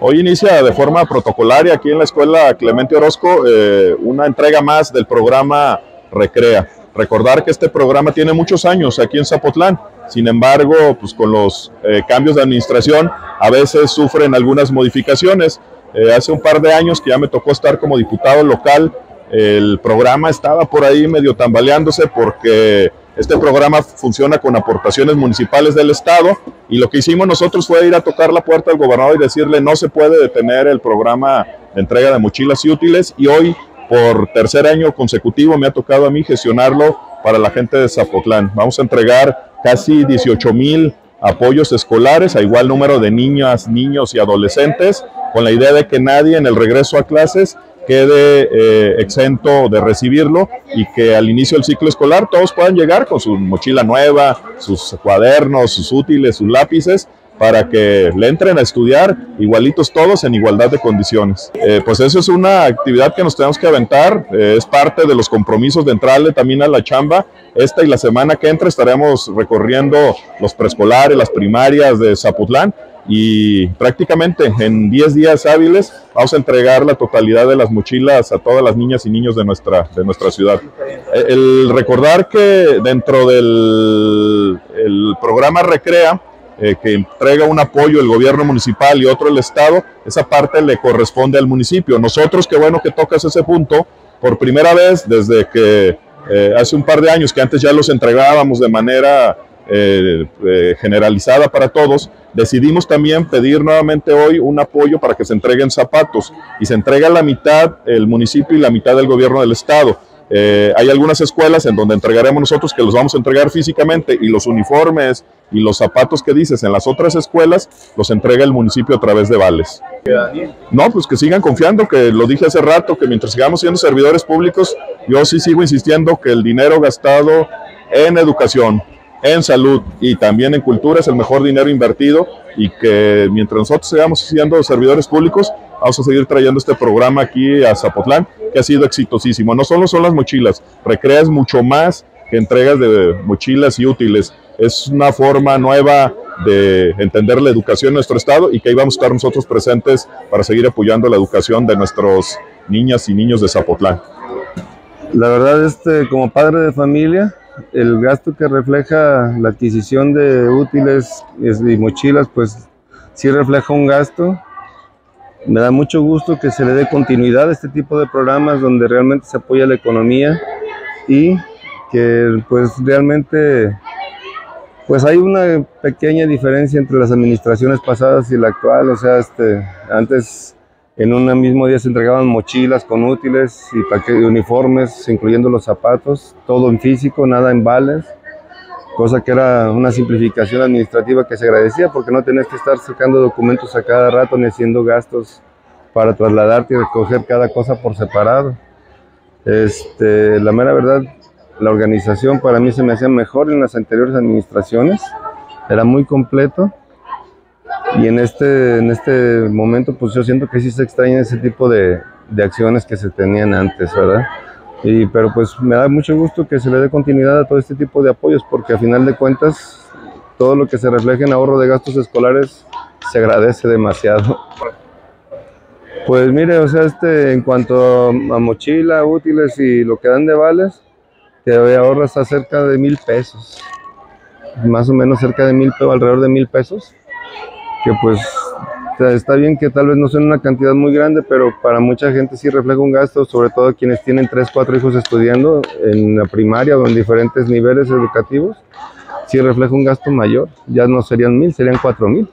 Hoy inicia de forma protocolaria aquí en la escuela Clemente Orozco eh, una entrega más del programa Recrea. Recordar que este programa tiene muchos años aquí en Zapotlán, sin embargo, pues con los eh, cambios de administración a veces sufren algunas modificaciones. Eh, hace un par de años que ya me tocó estar como diputado local, el programa estaba por ahí medio tambaleándose porque este programa funciona con aportaciones municipales del Estado y lo que hicimos nosotros fue ir a tocar la puerta al gobernador y decirle no se puede detener el programa de entrega de mochilas y útiles y hoy por tercer año consecutivo me ha tocado a mí gestionarlo para la gente de Zapotlán. Vamos a entregar casi 18 mil apoyos escolares a igual número de niñas, niños y adolescentes, con la idea de que nadie en el regreso a clases quede eh, exento de recibirlo y que al inicio del ciclo escolar todos puedan llegar con su mochila nueva, sus cuadernos, sus útiles, sus lápices para que le entren a estudiar igualitos todos en igualdad de condiciones. Eh, pues eso es una actividad que nos tenemos que aventar, eh, es parte de los compromisos de entrarle también a la chamba. Esta y la semana que entra estaremos recorriendo los preescolares, las primarias de Zapotlán y prácticamente en 10 días hábiles vamos a entregar la totalidad de las mochilas a todas las niñas y niños de nuestra, de nuestra ciudad. Eh, el recordar que dentro del el programa Recrea, eh, que entrega un apoyo el gobierno municipal y otro el Estado, esa parte le corresponde al municipio. Nosotros, qué bueno que tocas ese punto, por primera vez desde que eh, hace un par de años, que antes ya los entregábamos de manera eh, generalizada para todos, decidimos también pedir nuevamente hoy un apoyo para que se entreguen zapatos y se entrega la mitad el municipio y la mitad del gobierno del Estado eh, hay algunas escuelas en donde entregaremos nosotros que los vamos a entregar físicamente y los uniformes y los zapatos que dices en las otras escuelas los entrega el municipio a través de vales. No, pues que sigan confiando, que lo dije hace rato, que mientras sigamos siendo servidores públicos, yo sí sigo insistiendo que el dinero gastado en educación, en salud y también en cultura es el mejor dinero invertido y que mientras nosotros sigamos siendo servidores públicos, vamos a seguir trayendo este programa aquí a Zapotlán, que ha sido exitosísimo. No solo son las mochilas, recreas mucho más que entregas de mochilas y útiles. Es una forma nueva de entender la educación en nuestro estado y que ahí vamos a estar nosotros presentes para seguir apoyando la educación de nuestros niñas y niños de Zapotlán. La verdad, este, como padre de familia, el gasto que refleja la adquisición de útiles y mochilas, pues sí refleja un gasto. Me da mucho gusto que se le dé continuidad a este tipo de programas donde realmente se apoya la economía y que pues realmente pues hay una pequeña diferencia entre las administraciones pasadas y la actual, o sea, este, antes en un mismo día se entregaban mochilas con útiles y paquetes de uniformes, incluyendo los zapatos, todo en físico, nada en vales, cosa que era una simplificación administrativa que se agradecía porque no tenías que estar sacando documentos a cada rato ni haciendo gastos para trasladarte y recoger cada cosa por separado. Este, la mera verdad, la organización para mí se me hacía mejor en las anteriores administraciones, era muy completo y en este, en este momento, pues yo siento que sí se extraña ese tipo de, de acciones que se tenían antes, ¿verdad? Y, pero pues me da mucho gusto que se le dé continuidad a todo este tipo de apoyos, porque a final de cuentas, todo lo que se refleja en ahorro de gastos escolares se agradece demasiado. Pues mire, o sea, este, en cuanto a mochila, útiles y lo que dan de vales, te ahorras a cerca de mil pesos. Más o menos cerca de mil alrededor de mil pesos que pues está bien que tal vez no sea una cantidad muy grande, pero para mucha gente sí refleja un gasto, sobre todo quienes tienen tres, cuatro hijos estudiando en la primaria o en diferentes niveles educativos, sí refleja un gasto mayor, ya no serían mil, serían cuatro mil.